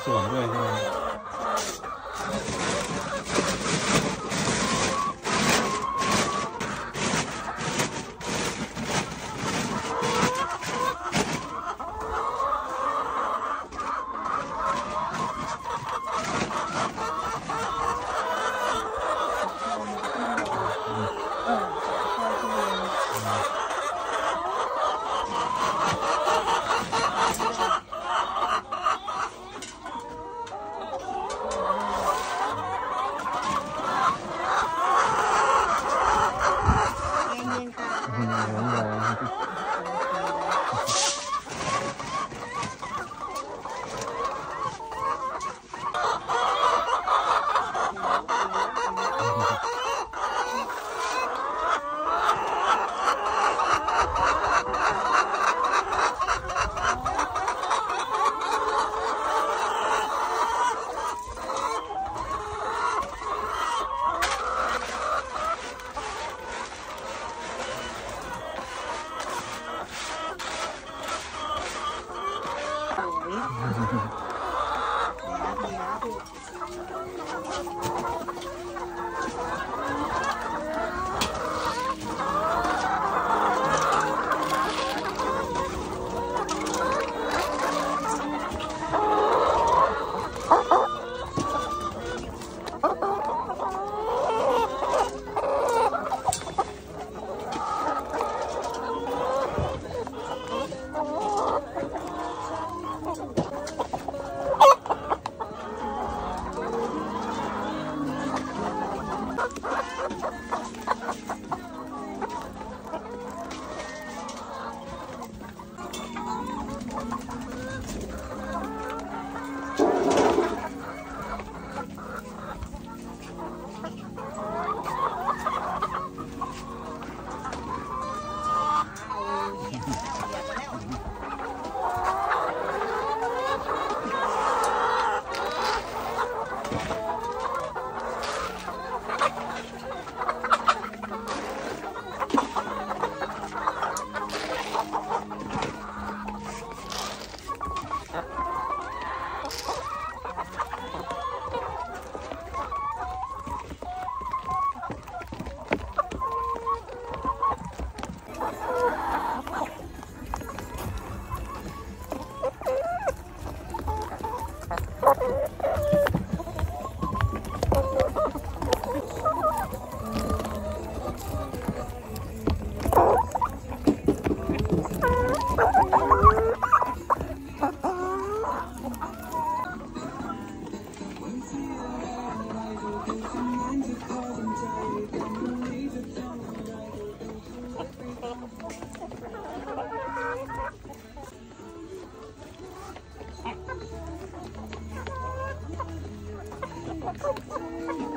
是吧对 Oh, oh. Oh, my God.